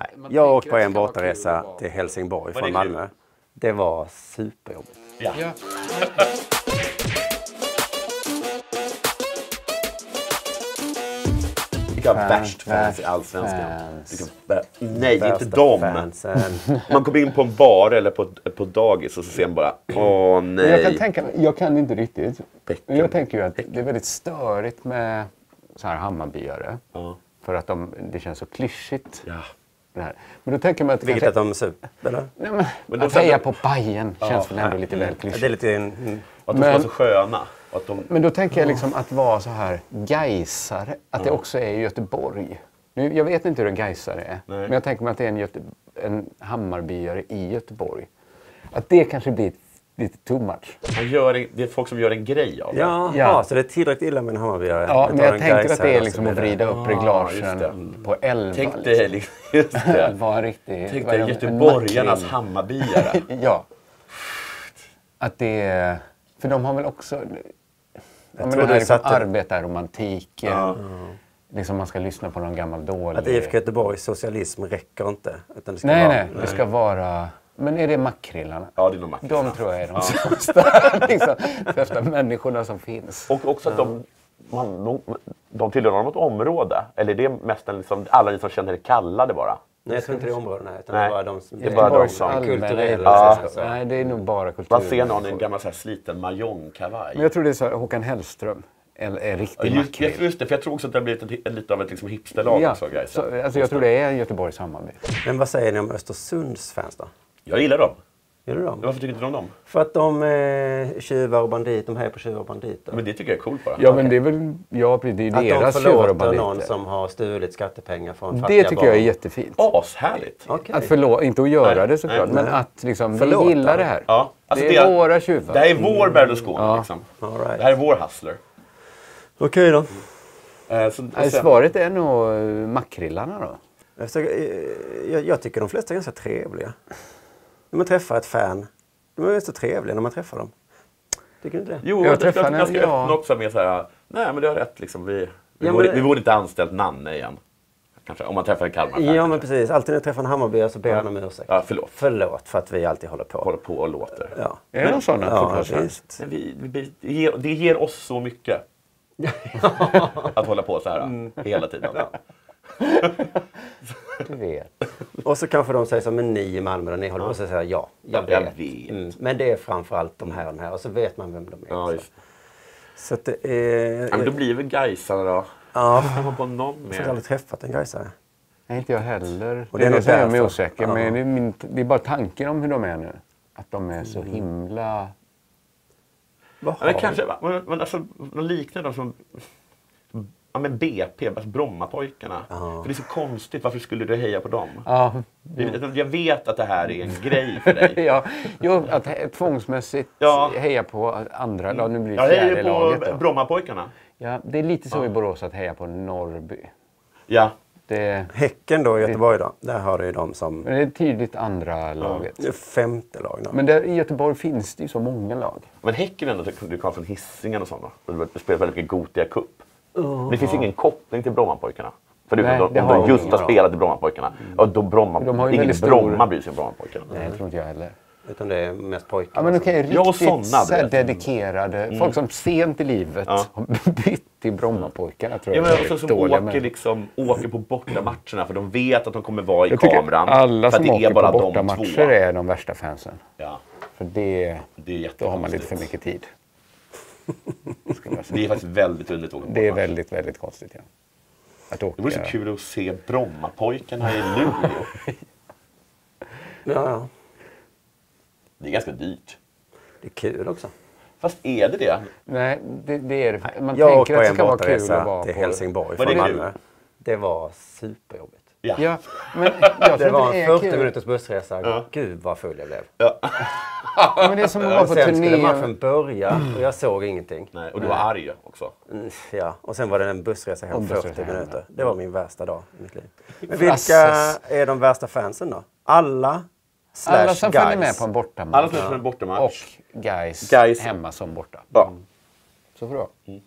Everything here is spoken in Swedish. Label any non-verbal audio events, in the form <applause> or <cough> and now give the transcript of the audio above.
Nej. Jag åkte på en vara- till Helsingborg från kul? Malmö. Det var superjobbigt. Ja. Ja. Vilka värst fans i Allsvenskan? Nej, inte dem. fansen. <laughs> Man kommer in på en bar eller på, på dagis och så ser man bara Åh Men jag kan nej. tänka jag kan inte riktigt. Bäcken. Jag tänker ju att det är väldigt störigt med så här Hammarbyare. Ja. För att de, det känns så klyschigt. Ja. Det här. Men då tänker man att... Vilket kanske- att de super, eller? Nej, men, Men att heja på Bajen känns väl ändå lite väl Det är klyschigt. lite... mm, att de ska vara Men- så sköna. Att de, Men då tänker jag liksom att vara så här Gaisare, att det också är i Göteborg. Nu, jag vet inte hur en Gaisare är, Nej. men jag tänker mig att det är en, Göte, en Hammarbyare i Göteborg. Att det kanske blir lite too much. man gör, en- det är folk som gör en grej av det. Ja, Ja. ja. så det är tillräckligt illa med en Hammarbyare. Ja, men jag tänker att det är liksom att vrida upp Ah, reglagen på elva. Tänk liksom. dig, liksom, just det. Var en riktig... Tänk var dig en- en göteborgarnas. Hammarbyare. <laughs> Ja. Att det är... För de har väl också... Ja, men tror det här du liksom satte- arbetarromantiken. Ja. Liksom man ska lyssna på någon gammal dålig... Att IFK Göteborgs socialism räcker inte. Utan det ska Nej, vara, nej, det ska vara... Men är det makrillarna? Ja, det är nog Max. De tror jag är de sämsta, <laughs> liksom, sämsta människorna som finns. Och också att de, man, de, de tillhör något område. Eller det är mest en, liksom, alla ni som känner er kallade bara. Nej, jag tror inte det är områdena. Utan Nej. det är bara de som... Det är bara de som- kulturella, så. Nej, det är nog bara kultur. Man ser någon i en gammal så här, sliten mahognykavaj. Men jag tror det är så här, Håkan Hellström. En, en riktig Ja, Just, makrill. just, just det, för jag tror också att det har blivit ett, lite av ett liksom, hipsterlag Ja, också. Så, alltså jag tror det är Göteborgs Hammarby. Men vad säger ni om Östersunds fans då? Jag gillar dem. Gillar du dem? Varför tycker inte du om dem? För att de är tjuvar och bandit, de hejar på tjuvar och banditer. Men det tycker jag är coolt bara. Ja, men det är väl ja, precis, det är att de deras tjuvar och förlåter någon banditer. som har stulit skattepengar från fattiga Det tycker barn. jag är jättefint. Ashärligt! Okej. Att förlåta, inte att göra Nej, det såklart, nej, men nej. att liksom, vi gillar det här. Ja, alltså det är det- våra tjuvar. Det här är vår Berlusconi. Ja. Liksom. Right. Det här är vår hustler. Okej då. Eh, så, Nej, svaret är nog eh, makrillarna då. Jag, försöker- eh, jag, jag tycker de flesta är ganska trevliga. När man träffar ett fan, de är så trevliga när man träffar dem. Tycker du inte det? Jo, Jag jag, jag, träffade jag ska en- ja. öppna också med så här, nej men du har rätt liksom. Vi, vi, Ja, borde, men- vi borde inte anställt Nanne igen. Kanske, om man träffar en Kalmar Ja men precis, alltid när jag träffar en Hammarbyare så ber jag om ursäkt. Ja, förlåt. Förlåt för att vi alltid håller på. Håller på och låter. Ja, Är det någon sån ja visst. Men vi, vi, det, ger, det ger oss så mycket. <laughs> att hålla på så här Mm. hela tiden. <laughs> Du vet. Och så kanske de säger så, men ni i Malmö, och ni håller på att säga ja, jag Ja, jag vet. vet. Mm. Men det är framförallt de här och de här och så vet man vem de är. Ja, just. Så att det är... Ja, men då blir väl Gaisarna då. Ja, Kan man på någon jag har mer? aldrig träffat en gaisare. Nej, inte jag heller. Och det är det är det som gör mig därför. osäker. Ja. Men det är, min, det är bara tanken om hur de är nu. Att de är så himla... Vad Ja, men har kanske, men, men alltså, de liknar dem som ja, men BP, alltså Brommapojkarna. Ja. För det är så konstigt, varför skulle du heja på dem? Ja, Jag- Jag vet att det här är en grej för dig. <laughs> ja, jo, att he- tvångsmässigt Ja. heja på andra lag. Nu blir Jag det hejar fjärde laget. på Då. Brommapojkarna. Ja, det är lite så i Borås att heja på Norrby. Ja. Det, Häcken då i Göteborg då? Där har du ju de som... men det är tydligt andra laget. Det är femte lag då. Men där, i Göteborg finns det ju så många lag. Men Häcken ändå, du kommer från Hisingen och sådana. Du spelar väldigt mycket Gotia Cup. Men det finns ingen koppling till Brommapojkarna. Förutom Nej, de, om har de just har spelat i Brommapojkarna. Ja, då Bromma, De har ju ingen stor- Bromma bryr sig om Brommapojkarna. Nej, det tror inte jag heller. Utan det är mest pojkar. Ja, men okej, Ja, och riktigt såna, dedikerade. Folk som sent i livet Ja. har <laughs> bytt till Brommapojkarna. Tror Ja, men också som åker, liksom, åker på bortamatcherna för de vet att de kommer vara i Jag kameran. alla för att som det är åker bara på de bortamatcher är de värsta fansen. Ja, För det, det är då har man lite för mycket tid. Det är faktiskt väldigt underligt att åka Det är väldigt, väldigt konstigt. Ja. Att Det vore så åka. kul att se Brommapojkarna i Luleå. Ja, ja. Det är ganska dyrt. Det är kul också. Fast är det det? Nej, det, det är det. Man Jag tänker att det ska vara kul att vara till på. Helsingborg från? Malmö. Det var superjobbigt. Ja. Ja, men <laughs> jag Det var en är 40 kul. minuters bussresa. Ja. Gud vad full jag blev. Ja, men det är som att vara på Sen skulle matchen börja och jag såg ingenting. Nej, och du var arg också. Mm, Ja, och sen var det en bussresa hem bussresa 40 hem, minuter. Det var min värsta dag i mitt liv. Men vilka Frasses. är de värsta fansen då? Alla slash Alla som följer med guys. på en bortamatch. Alla som är på en bortamatch. Och guys, Guys. hemma som borta. Ja. Så får det vara.